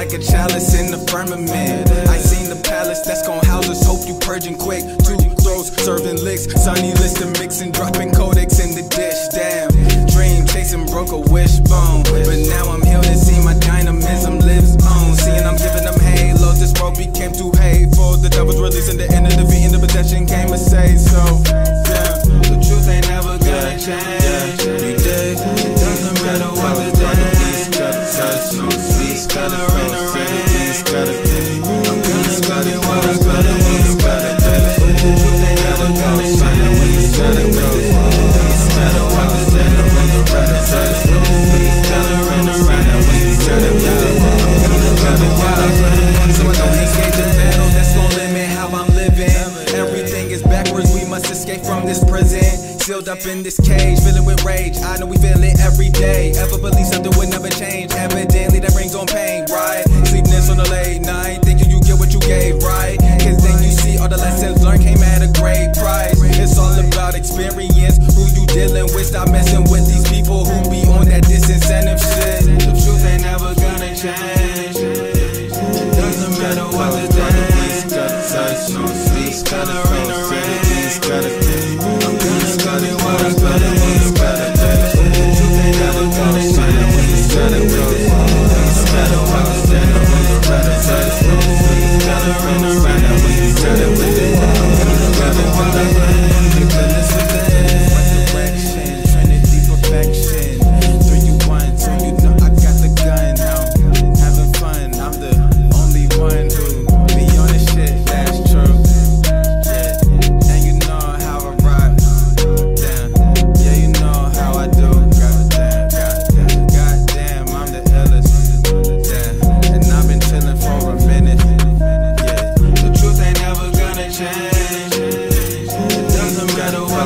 like a chalice in the firmament. I seen the palace that's gon' house us. Hope you purging quick. Two throws, serving licks. Sunny list and mixing, dropping codex in the dish. Damn, dream chasing broke a wishbone. But now I'm here to see my dynamism lives on. Seeing I'm giving them halos. This world became too hateful. The devil's releasing the end of and the possession came to say so. This prison. Sealed up in this cage, filling with rage. I know we feel it every day. Ever believe something would never change? Evidently, that brings on pain, right? Sleepiness on the late night, thinking you get what you gave, right? Cause then you see all the lessons learned came at a great price. It's all about experience, who you dealing with. Stop messing with these people who be on that disincentive. In the rain. The goodness within.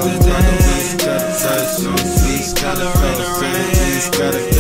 Day. These color in the rain. I'm